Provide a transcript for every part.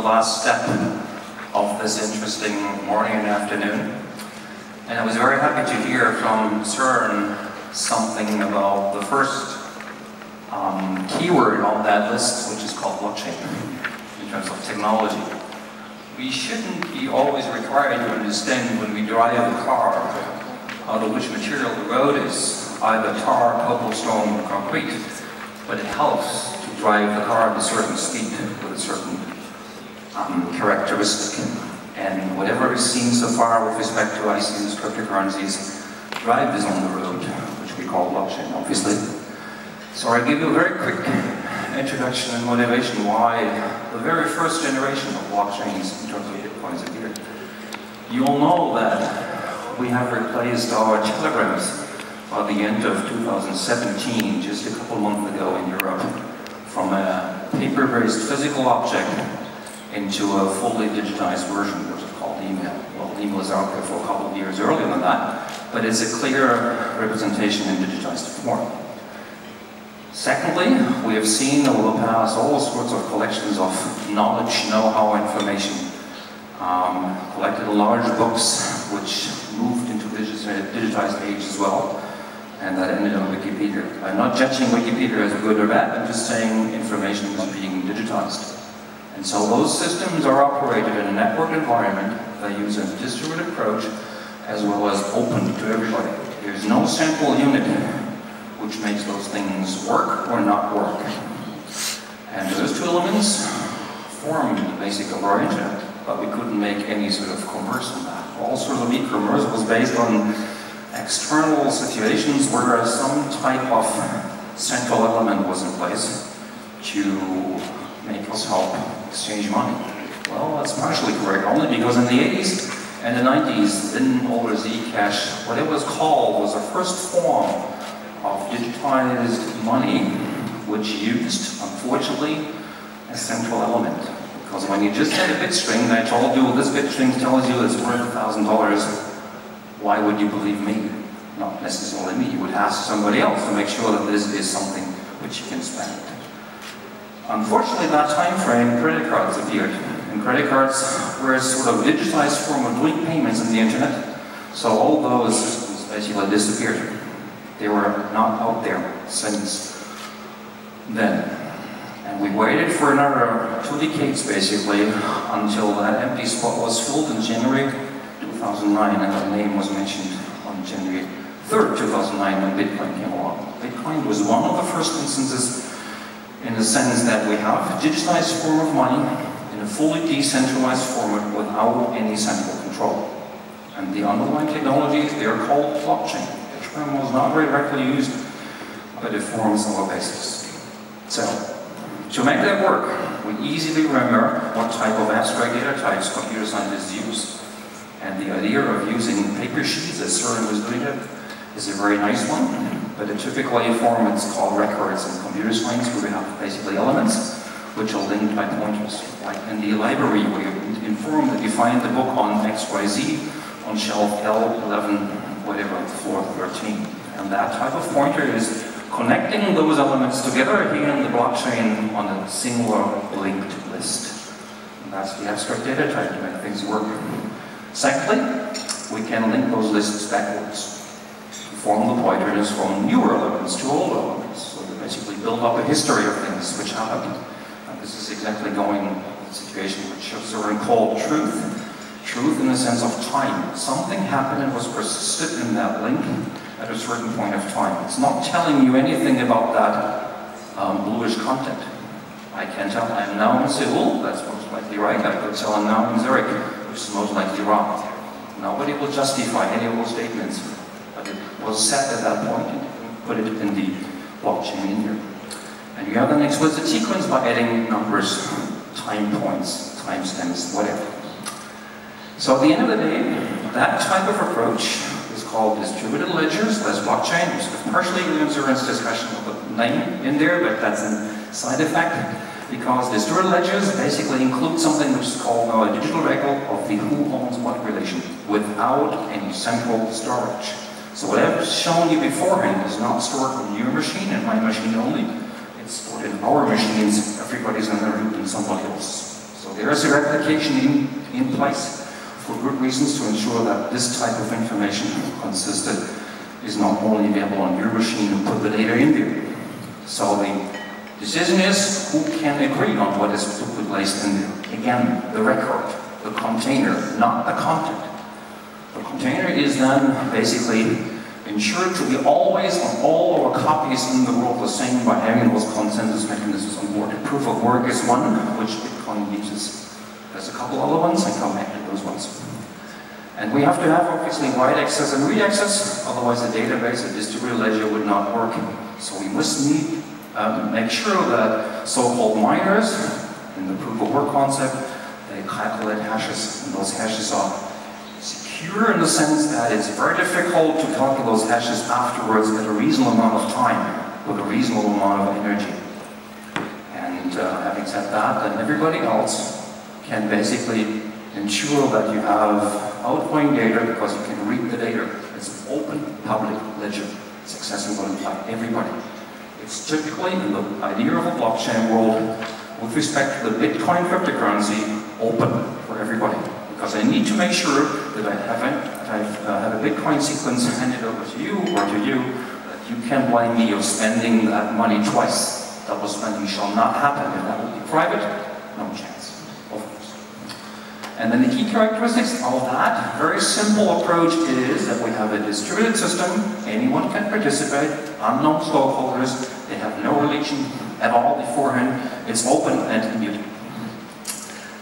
last step of this interesting morning and afternoon. And I was very happy to hear from Søren something about the first um, keyword on that list, which is called blockchain, in terms of technology. We shouldn't be always required to understand when we drive a car out of which material the road is, either tar, cobblestone, or concrete, but it helps to drive the car at a certain speed with a certain um, characteristic. And whatever is seen so far with respect to ICOs, cryptocurrencies, drive is on the road, which we call blockchain, obviously. So I give you a very quick introduction and motivation why the very first generation of blockchains in terms of Bitcoins appeared. You all know that we have replaced our telegrams by the end of 2017, just a couple months ago in Europe, from a paper-based physical object into a fully digitized version, which is called email. Well, email was out there for a couple of years earlier than that, but it's a clear representation in digitized form. Secondly, we have seen over the past all sorts of collections of knowledge, know-how, information, um, collected in large books, which moved into a digitized age as well, and that ended on Wikipedia. I'm not judging Wikipedia as good or bad, I'm just saying information is being digitized. And so those systems are operated in a network environment. They use a distributed approach as well as open to everybody. There's no central unit which makes those things work or not work. And those two elements form the basic of our internet, but we couldn't make any sort of commerce on that. All sorts of e-commerce was based on external situations where some type of central element was in place to make us help exchange money. Well, that's partially correct, only because in the 80s and the 90s, then over Zcash, what it was called was the first form of digitized money, which used, unfortunately, a central element. Because when you just had a bit string, I told you this bit string tells you it's worth $1,000, why would you believe me? Not necessarily me. You would ask somebody else to make sure that this is something which you can spend. Unfortunately, that time frame, credit cards appeared. And credit cards were a sort of digitized form of doing payments on the internet. So all those systems basically disappeared. They were not out there since then. And we waited for another two decades basically until that empty spot was filled in January 2009 and that name was mentioned on January 3rd, 2009 when Bitcoin came along. Bitcoin was one of the first instances in the sense that we have a digitized form of money in a fully decentralized format without any central control. And the underlying technologies, they are called blockchain. The term was not very directly used, but it forms our basis. So, to make that work, we easily remember what type of abstract data types computer scientists use. And the idea of using paper sheets, as Søren was doing it, is a very nice one, but a typically formats called records in computer science we have basically elements which are linked by pointers. Like in the library where you inform that you find the book on XYZ on shelf L11, whatever, floor 13. And that type of pointer is connecting those elements together here in the blockchain on a singular linked list. And that's the abstract data type to make things work. Secondly, we can link those lists backwards form the pointers from newer elements to old elements. So you basically build up a history of things which happened. And this is exactly going the situation which Søren called truth. Truth in the sense of time. Something happened and was persisted in that link at a certain point of time. It's not telling you anything about that um, bluish content. I can tell I'm now in Seoul, that's most likely right. I could tell I'm now in Zurich, which is most likely wrong. Nobody will justify any of those statements was set at that point put it in the blockchain in here. And you have an explicit sequence by adding numbers, time points, timestamps, whatever. So at the end of the day, that type of approach is called distributed ledgers, that's blockchain. There's partially Søren's discussion of the name in there, but that's a side effect because distributed ledgers basically include something which is called now a digital record of the who owns what relation without any central storage. So what I've shown you beforehand is not stored on your machine and my machine only. It's stored in our machines. Everybody's in the root in somebody else. So So there is a replication in, in place for good reasons to ensure that this type of information consisted is not only available on your machine and put the data in there. So the decision is who can agree on what is to be placed in there. Again, the record, the container, not the content. Container is then basically ensured to be always on all our copies in the world the same by having those consensus mechanisms on board. Proof of work is one, which Bitcoin uses. There's a couple other ones, I come back to those ones. And we have to have obviously write access and read access, otherwise the database, the distributed ledger would not work. So we must need, um, make sure that so-called miners, in the proof of work concept, they calculate hashes, and those hashes are secure in the sense that it's very difficult to calculate those hashes afterwards at a reasonable amount of time, with a reasonable amount of energy. And uh, having said that, then everybody else can basically ensure that you have outgoing data because you can read the data. It's an open public ledger. It's accessible by everybody. It's typically, in the idea of a blockchain world, with respect to the Bitcoin cryptocurrency, open for everybody. Because I need to make sure that I haven't. I uh, have a Bitcoin sequence handed over to you or to you, that you can't blame me of spending that money twice. Double spending shall not happen. If that will be private, no chance. Of course. And then the key characteristics of that very simple approach is that we have a distributed system, anyone can participate, unknown stockholders, they have no religion at all beforehand, it's open and immutable.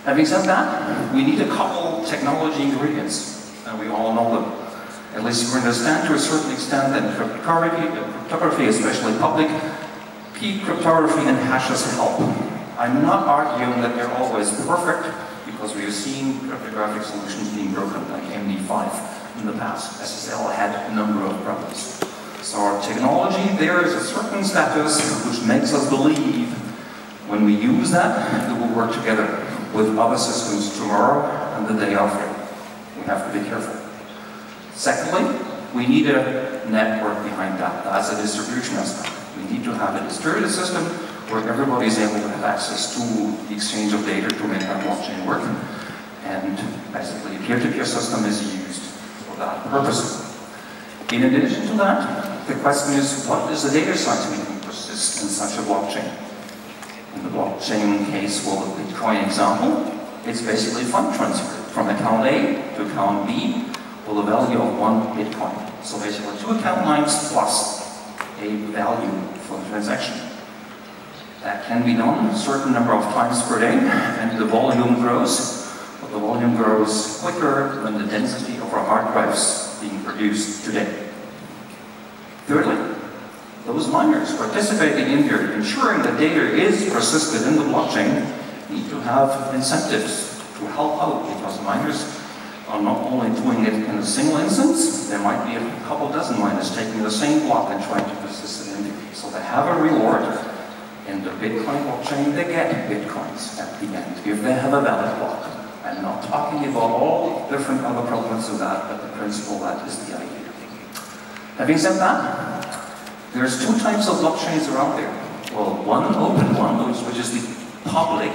Having said that, we need a couple technology ingredients, and we all know them. At least we understand to a certain extent that cryptography, uh, cryptography especially public, key cryptography and hashes help. I'm not arguing that they're always perfect, because we have seen cryptographic solutions being broken, like MD5 in the past. SSL had a number of problems. So our technology there is a certain status which makes us believe when we use that, it will work together with other systems tomorrow and the day after. We have to be careful. Secondly, we need a network behind that. That's a distribution aspect. We need to have a distributed system where everybody is able to have access to the exchange of data to make that blockchain work. And basically, a peer-to-peer -peer system is used for that purpose. In addition to that, the question is, what is the data size we can persist in such a blockchain? The blockchain case for the Bitcoin example, it's basically fund transfer from account A to account B with a value of one Bitcoin. So basically two account lines plus a value for the transaction. That can be done a certain number of times per day, and the volume grows, but the volume grows quicker than the density of our hard drives being produced today. Thirdly, those miners participating in there, ensuring that data is persisted in the blockchain, need to have incentives to help out, because miners are not only doing it in a single instance, there might be a couple dozen miners taking the same block and trying to persist it in. So they have a reward in the Bitcoin blockchain, they get Bitcoins at the end if they have a valid block. I'm not talking about all different other problems of that, but the principle that is the idea. Having said that, there's two types of blockchains around there. Well, one open one, which is the public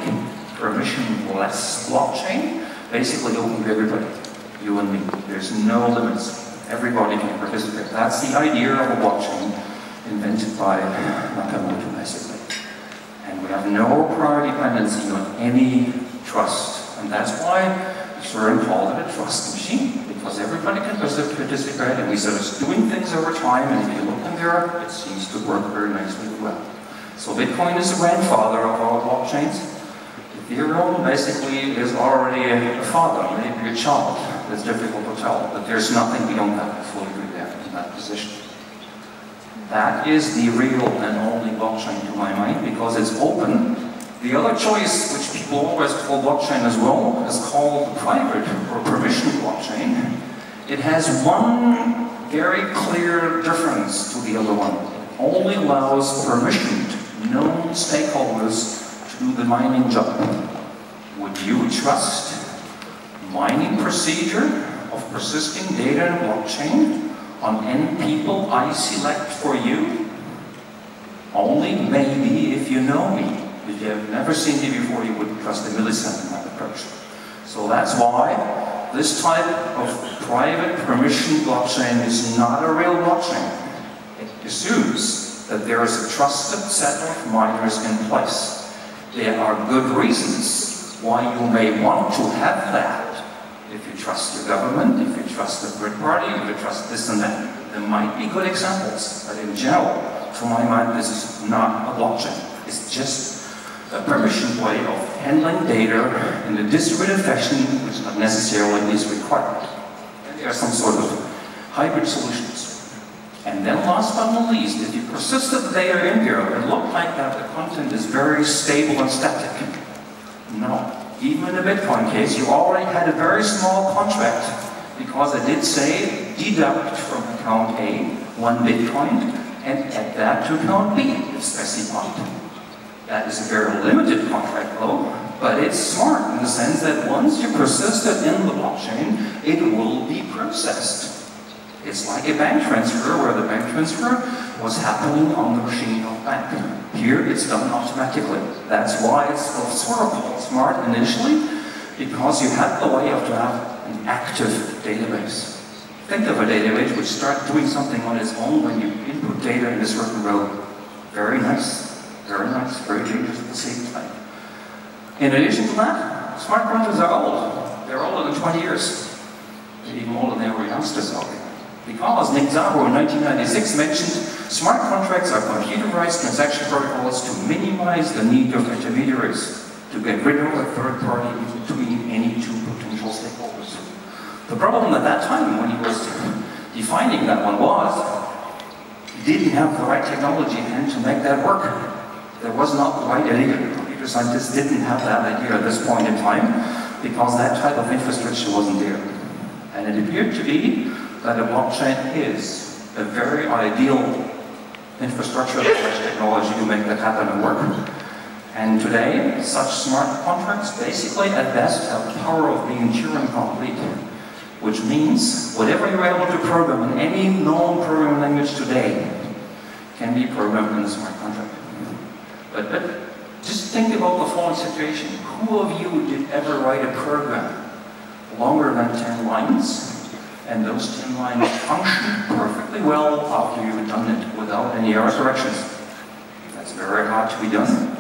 permissionless blockchain, basically open to everybody, you and me. There's no limits. Everybody can participate. That's the idea of a blockchain invented by Nakamoto, basically. And we have no prior dependency on any trust. And that's why Søren called it a trust machine, because everybody can participate, and we it's doing things over time, and if you look in there, it seems to work very nicely well. So Bitcoin is the grandfather of our blockchains. Ethereum basically is already a father, maybe a child. It's difficult to tell, but there's nothing beyond that. I fully agree there in that position. That is the real and only blockchain to my mind because it's open. The other choice, which people always call blockchain as well, is called private or permission blockchain. It has one very clear difference to the other one. It only allows permissioned, known stakeholders to do the mining job. Would you trust mining procedure of persisting data in blockchain on any people I select for you? Only maybe if you know me. If you have never seen it before, you wouldn't trust a millisecond approach. So that's why this type of private permission blockchain is not a real blockchain. It assumes that there is a trusted set of miners in place. There are good reasons why you may want to have that. If you trust your government, if you trust the grid party, if you trust this and that, there might be good examples. But in general, to my mind, this is not a blockchain. It's just permission way of handling data in a distributed fashion, which not necessarily is required. And there are some sort of hybrid solutions. And then last but not least, if you persisted the data in there, it looked like that the content is very stable and static. No. Even in the Bitcoin case, you already had a very small contract because it did say deduct from account A one Bitcoin and add that to account B if specified. That is a very limited contract though, but it's smart in the sense that once you persist it in the blockchain, it will be processed. It's like a bank transfer where the bank transfer was happening on the machine of bank. Here it's done automatically. That's why it's sort of smart initially, because you have the way of to have an active database. Think of a database which starts doing something on its own when you input data in a certain row. Very nice. Very nice, very dangerous at the same time. In addition to that, smart contracts are old. They're older than 20 years. Maybe even older than our youngsters out. Because Nick Szabo in 1996 mentioned smart contracts are computerized transaction protocols to minimize the need of intermediaries to get rid of a third party between any two potential stakeholders. The problem at that time when he was defining that one was he didn't have the right technology in hand to make that work. There was not quite idea. Computer scientists didn't have that idea at this point in time because that type of infrastructure wasn't there. And it appeared to be that a blockchain is a very ideal infrastructure technology to make that happen and work. And today, such smart contracts basically at best have the power of being Turing complete, which means whatever you're able to program in any known programming language today can be programmed in a smart contract. But, but just think about the following situation. Who of you did ever write a program longer than 10 lines? And those 10 lines function perfectly well after you've done it without any error corrections. That's very hard to be done.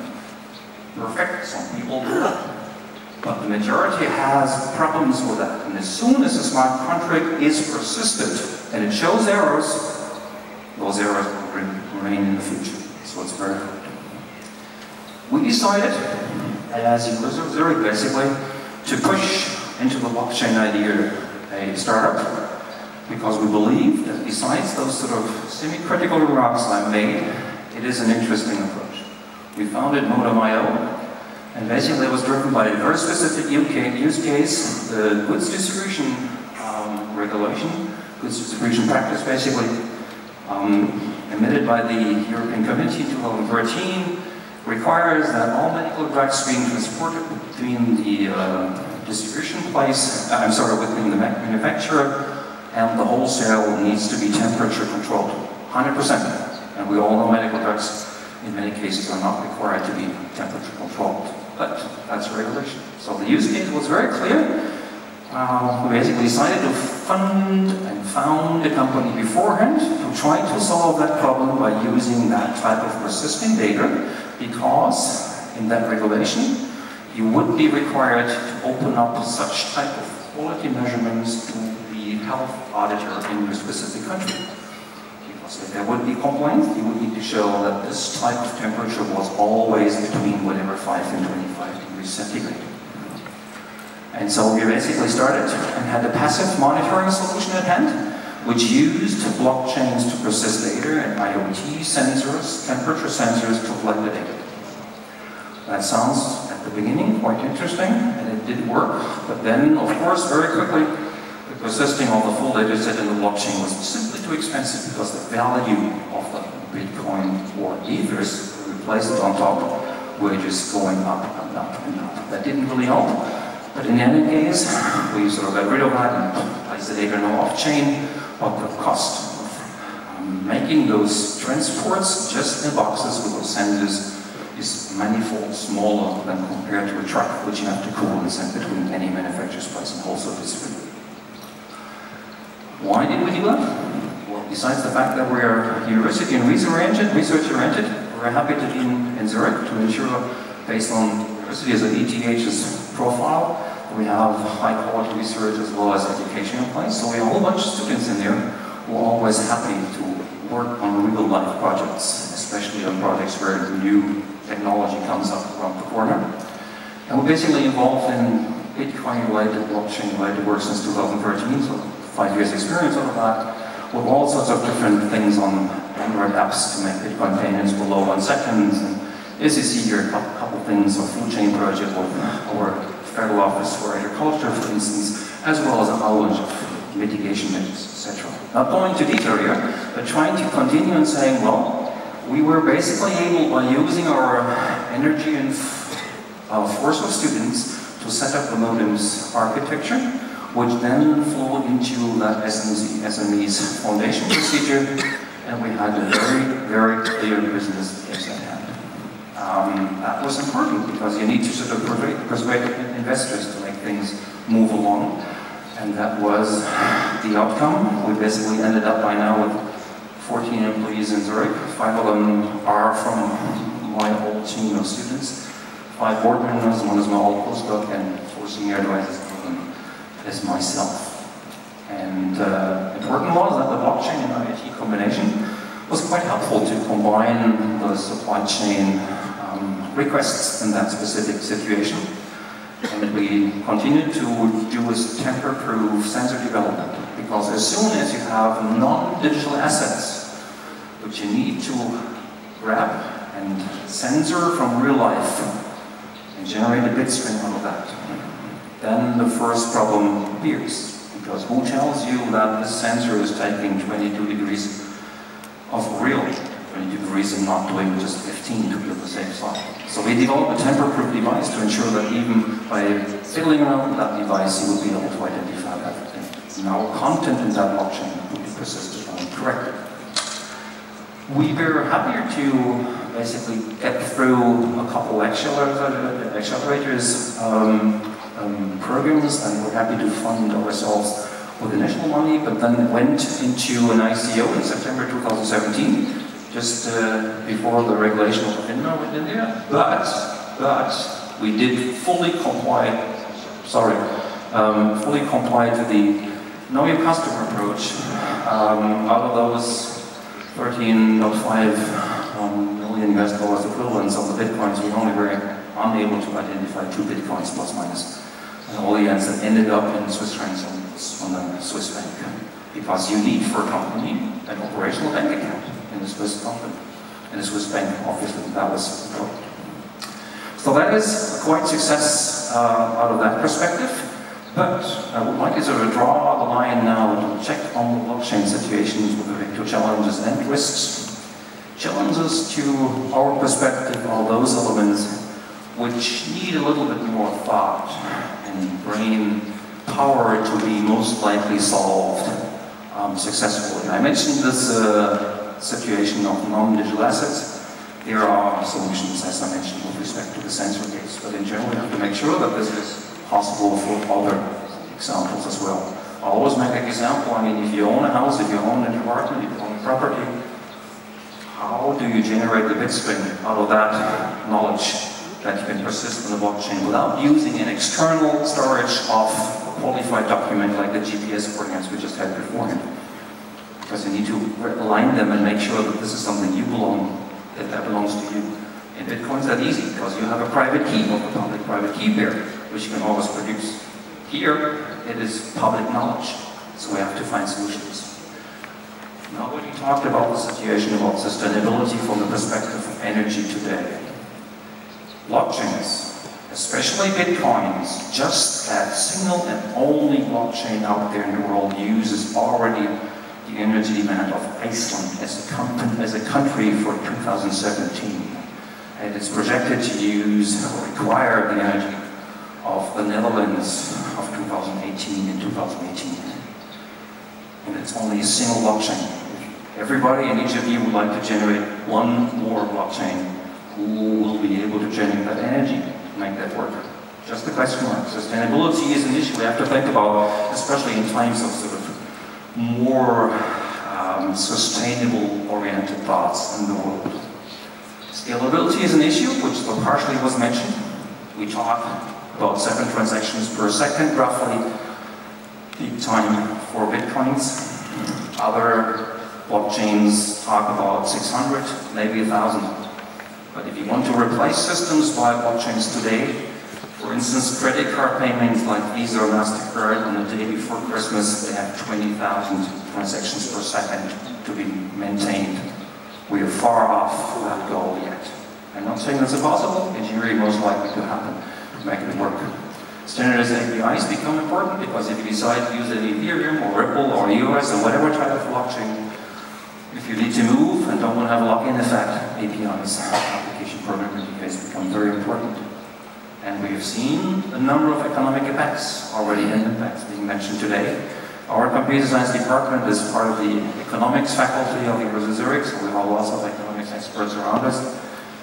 Perfect, some people do. But the majority has problems with that. And as soon as a smart contract is persistent and it shows errors, those errors will remain in the future. So it's very hard. We decided, as users, very basically, to push into the blockchain idea a startup because we believe that besides those sort of semi-critical remarks I made, it is an interesting approach. We founded modum.io, and basically it was driven by a very specific UK use case, the goods distribution um, regulation, goods distribution practice basically, um, emitted by the European Community in 2013, requires that all medical drugs being transported between the uh, distribution place, uh, I'm sorry, between the manufacturer and the wholesale needs to be temperature controlled, 100%. And we all know medical drugs in many cases are not required to be temperature controlled, but that's regulation. So the use case was very clear. Uh, we basically decided to fund and found a company beforehand to try to solve that problem by using that type of persisting data because in that regulation, you would be required to open up such type of quality measurements to the health auditor in your specific country. Because if there would be complaints, you would need to show that this type of temperature was always between whatever 5 and 25 degrees centigrade. And so we basically started and had a passive monitoring solution at hand which used blockchains to persist data and IoT sensors, temperature sensors to collect the data. That sounds, at the beginning, quite interesting, and it did work, but then, of course, very quickly, the persisting of the full data set in the blockchain was simply too expensive because the value of the Bitcoin or Ethers replaced it on top were just going up and up and up. That didn't really help. But in any case, we sort of got rid of that and placed the data in off-chain what the cost of making those transports just in boxes with those sensors is manifold smaller than compared to a truck, which you have to cool and send between any manufacturer's place and also distribute. Why did we do that? Well, besides the fact that we're university and research-oriented, research-oriented, we're happy to be in, in Zurich to ensure, based on university as an ETH's profile, we have high quality research as well as education in place. So we have a whole bunch of students in there who are always happy to work on real life projects, especially on projects where new technology comes up around the corner. And we're basically involved in Bitcoin related, blockchain related work since 2013, so five years experience of that, with all sorts of different things on Android apps to make Bitcoin payments below one second. As you see here, a couple, things of food chain project with our federal office for agriculture, for instance, as well as a whole bunch of mitigation measures, etc. Not going to detail here, but trying to continue and saying, well, we were basically able, by using our energy and uh, force of students, to set up the modum's architecture, which then flowed into that SME's foundation procedure, and we had a very, very clear business case. Um, that was important because you need to sort of persuade investors to make things move along, and that was the outcome. We basically ended up by now with 14 employees in Zurich. Five of them are from my old team of students. Five board members, one is my old postdoc, and four senior advisors as myself. And uh, important was that the blockchain and IoT combination was quite helpful to combine the supply chain requests in that specific situation. And we continue to do a tamper-proof sensor development because as soon as you have non-digital assets, which you need to grab and sensor from real life and generate a bit stream out of that, then the first problem appears. Because who tells you that this sensor is taking 22 degrees of real 22 degrees reason not doing just 15 to on the same side? So we developed a tamper-proof device to ensure that even by fiddling around with that device, you will be able to identify everything. Now content in that blockchain will be persisted and corrected. We were happier to basically get through a couple accelerators, accelerators um, um, programs and we're happy to fund ourselves with initial money, but then went into an ICO in September 2017, just uh, before the regulation of FINMA went in there. But, but we did fully comply, sorry, um, fully comply to the know your customer approach. Um, out of those 13.5 um, million US dollars equivalents of the bitcoins, we only were unable to identify two bitcoins plus minus and all the ends that ended up in Swiss francs on the Swiss bank. Because you need for a company an operational bank account in the Swiss company. In the Swiss bank, obviously, that was important. So that is quite success uh, out of that perspective. But I would like to draw the line now check on the blockchain situations with to challenges and risks. Challenges to our perspective are those elements which need a little bit more thought and brain power to be most likely solved um, successfully. I mentioned this uh, situation of non-digital assets. There are solutions, as I mentioned, with respect to the sensor case, but in general, we have to make sure that this is possible for other examples as well. I always make an example, I mean, if you own a house, if you own an apartment, if you own a property, how do you generate the bit stream out of that knowledge that you can persist in the blockchain without using an external storage of a qualified document like the GPS coordinates we just had beforehand. Because you need to align them and make sure that this is something you belong, that that belongs to you. In Bitcoin, that easy because you have a private key or a public-private key pair, which you can always produce. Here, it is public knowledge, so we have to find solutions. Now, when you talked about the situation about sustainability from the perspective of energy today, blockchains, especially bitcoins, just that single and only blockchain out there in the world uses already the energy demand of Iceland as a, as a country for 2017. And it's projected to use or require the energy of the Netherlands of 2018 and 2018. And it's only a single blockchain. Everybody and each of you would like to generate one more blockchain Who will be able to generate that energy to make that work? Just the question mark. Sustainability is an issue we have to think about, especially in times of sort of more um, sustainable oriented thoughts in the world. Scalability is an issue, which partially was mentioned. We talk about seven transactions per second, roughly, peak time for bitcoins. Other blockchains talk about 600, maybe 1,000. But if you want to replace systems by blockchains today, for instance, credit card payments like Visa or MasterCard on the day before Christmas, they have 20,000 transactions per second to be maintained. We are far off that goal yet. I'm not saying that's impossible, it's really most likely to happen to make it work. Standardized APIs become important because if you decide to use an Ethereum or Ripple or EOS or whatever type of blockchain, if you need to move and don't want to have a lock-in effect, APIs, application programming interface, become very important. And we have seen a number of economic effects already in impacts being mentioned today. Our computer science department is part of the economics faculty of the University of Zurich, so we have lots of economics experts around us.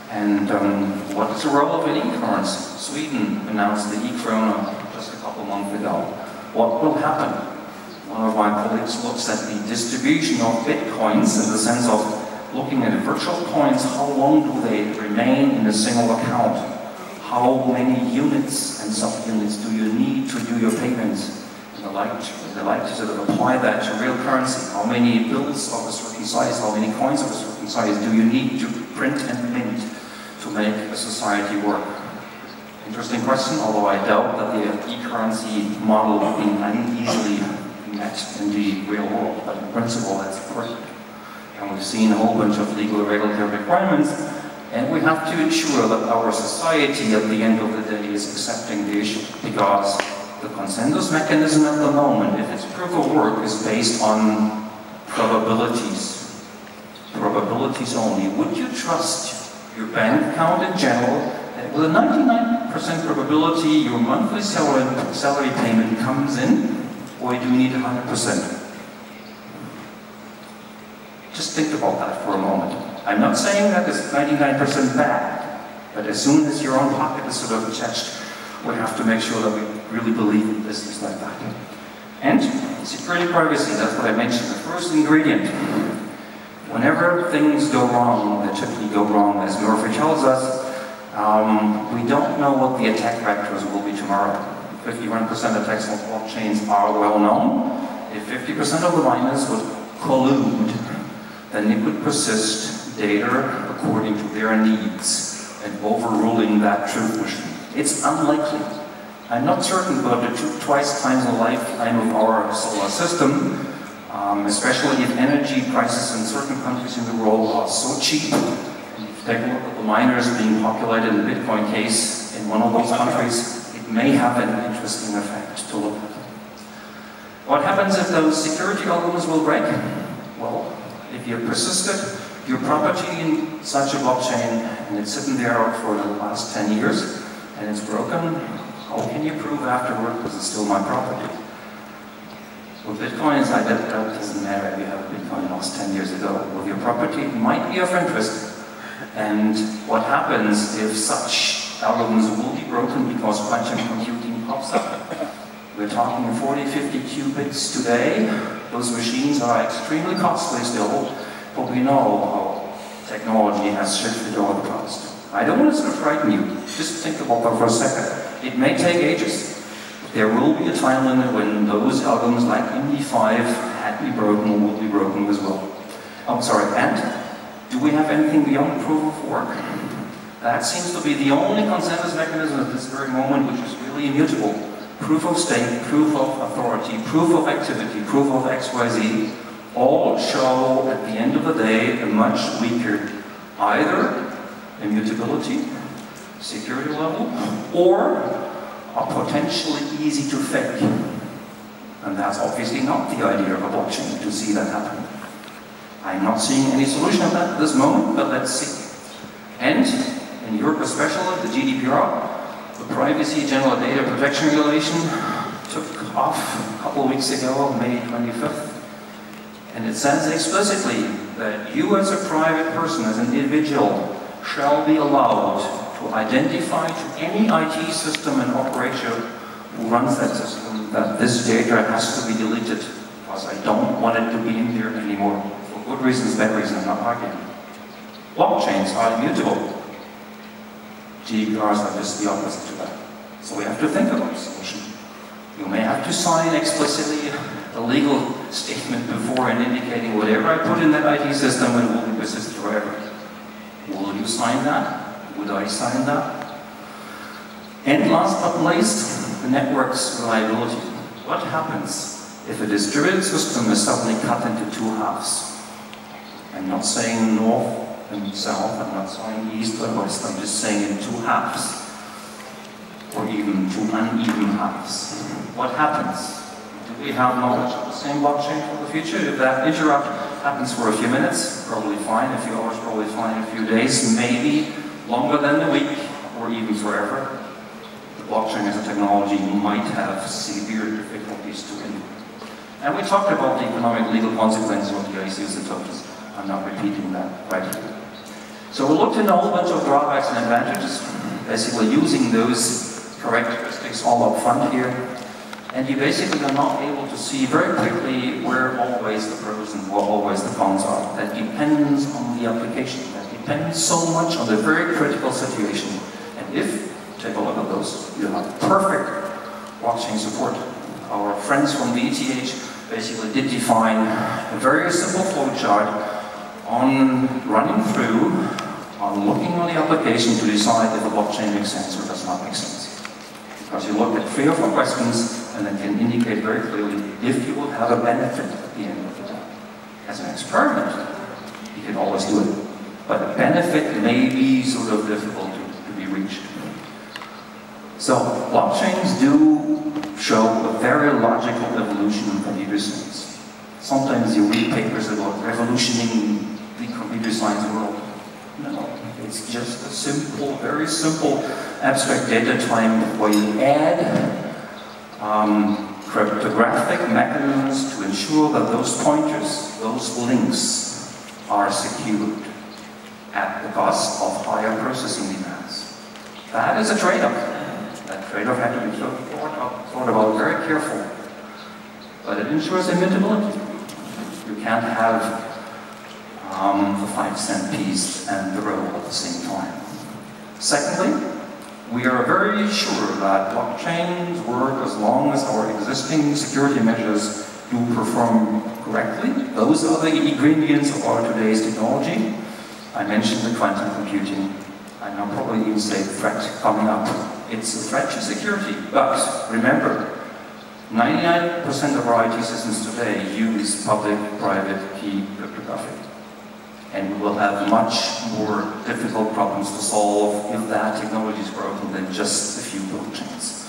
And um, what is the role of an e-currency? Sweden announced the e-krona just a couple months ago. What will happen? One of my colleagues looks at the distribution of bitcoins in the sense of looking at virtual coins, how long do they remain in a single account? How many units and subunits do you need to do your payments? And like, I like to sort of apply that to real currency. How many bills of a certain size, how many coins of a certain size do you need to print and mint to make a society work? Interesting question, although I doubt that the e-currency model would be easily met in the real world, but in principle that's correct. And we've seen a whole bunch of legal regulatory requirements and we have to ensure that our society at the end of the day is accepting the issue because the consensus mechanism at the moment, if it's proof of work, is based on probabilities. Probabilities only. Would you trust your bank account in general that with a 99% probability your monthly salary, salary payment comes in or do you need 100%? Just think about that for a moment. I'm not saying that it's 99% bad, but as soon as your own pocket is sort of touched, we have to make sure that we really believe this is like that. And security privacy, that's what I mentioned, the first ingredient. Whenever things go wrong, they typically go wrong, as Murphy tells us, um, we don't know what the attack vectors will be tomorrow. 51% attacks on blockchains are well known. If 50% of the miners would collude, then it would persist data according to their needs and overruling that truth machine. It's unlikely. I'm not certain about the two, twice times the lifetime of our solar system, um, especially if energy prices in certain countries in the world are so cheap. If you take a look at the miners being populated in the Bitcoin case in one of those countries, it may have an interesting effect to look at. What happens if those security algorithms will break? Well, if you persisted your property in such a blockchain and it's sitting there for the last 10 years and it's broken, how can you prove afterward because it's still my property? With Bitcoins, I bet that doesn't matter if you have Bitcoin lost 10 years ago. With your property, might be of interest. And what happens if such algorithms will be broken because quantum computing pops up? We're talking 40, 50 qubits today. Those machines are extremely costly still. But we know how technology has shifted over the past. I don't want to sort of frighten you. Just think about that for a second. It may take ages. There will be a time limit when those algorithms like MD5 had to be broken or will be broken as well. I'm oh, sorry, and do we have anything beyond proof of work? That seems to be the only consensus mechanism at this very moment which is really immutable. Proof of stake, proof of authority, proof of activity, proof of XYZ, all show at the end of the day a much weaker either immutability, security level, or are potentially easy to fake. And that's obviously not the idea of a blockchain to see that happen. I'm not seeing any solution at this moment, but let's see. And in Europe especially, the GDPR, the Privacy General Data Protection Regulation, took off a couple of weeks ago, May 25th. And it says explicitly that you as a private person, as an individual, shall be allowed to identify to any IT system and operator who runs that system that this data has to be deleted because I don't want it to be in there anymore. For good reasons, bad reasons, I'm not arguing. Blockchains are immutable. GDPRs are just the opposite to that. So we have to think about a solution. You may have to sign explicitly a legal statement before and indicating whatever I put in that IT system it will persist forever. Will you sign that? Would I sign that? And last but not least, the network's reliability. What happens if a distributed system is suddenly cut into two halves? I'm not saying north and south, I'm not saying east or west, I'm just saying in two halves. Or even two uneven halves. What happens? Do we have knowledge of the same blockchain for the future? If that interrupt happens for a few minutes, probably fine, a few hours, probably fine, a few days, maybe longer than a week, or even forever The blockchain as a technology might have severe difficulties to implement. And we talked about the economic legal consequences of the ICOs and tokens. I'm not repeating that right here. So we looked at a whole bunch of drawbacks and advantages, basically using those characteristics all up front here. And you basically are not able to see very quickly where always the pros and where always the cons are. That depends on the application. That depends so much on the very critical situation. And if Take a look at those. You have perfect blockchain support. Our friends from the ETH basically did define a very simple flowchart on running through, on looking on the application to decide if a blockchain makes sense or does not make sense. Because you look at three or four questions and then can indicate very clearly if you will have a benefit at the end of the. As an experiment, you can always do it. But the benefit may be sort of difficult to, to be reached. So blockchains do show a very logical evolution of computer science. Sometimes you read papers about revolutioning the computer science world. No, it's just a simple, very simple abstract data type where you add um, cryptographic mechanisms to ensure that those pointers, those links, are secured at the cost of higher processing demands. That is a trade-off. That trade-off had to be thought, thought about very carefully. But it ensures immutability. You can't have um, the five cent piece and the roll at the same time. Secondly, we are very sure that blockchains work as long as our existing security measures do perform correctly. Those are the ingredients of our today's technology. I mentioned the quantum computing. And I'll probably even say threat coming up it's a threat to security. But remember, 99% of our IT systems today use public-private key cryptography. And we will have much more difficult problems to solve if that technology is broken than just a few blockchains.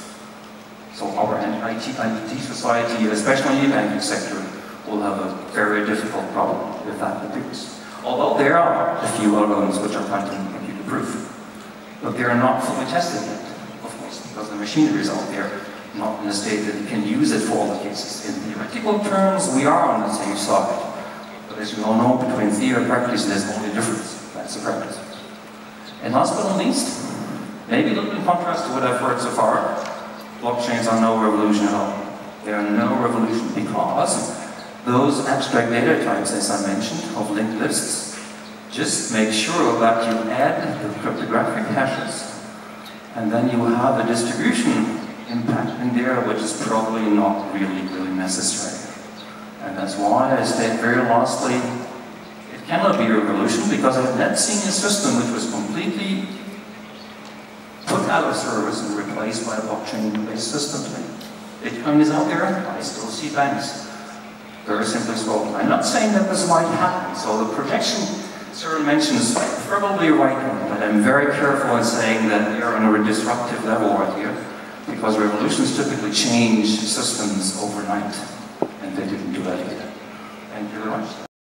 So our IT, IT society, especially in the banking sector, will have a very difficult problem if that appears. Although there are a few algorithms which are quantum computer proof, but they are not fully tested yet of course, because the machinery is out there, not in a state that you can use it for all the cases. In theoretical terms, we are on the same side. As you all know, between theory and practice, there's only difference. That's the practice. And last but not least, maybe a little in contrast to what I've heard so far, blockchains are no revolution at all. They are no revolution because those abstract data types, as I mentioned, of linked lists, just make sure that you add the cryptographic hashes and then you have a distribution impact in there, which is probably not really, really necessary. And that's why I state very lastly, it cannot be a revolution because I've not seen a system which was completely put out of service and replaced by a blockchain-based system. Bitcoin is out there, I still see banks. Very simply spoken. I'm not saying that this might happen, so the projection Søren mentions probably right but I'm very careful in saying that we are on a disruptive level right here, because revolutions typically change systems overnight, they didn't do that. Thank you very much.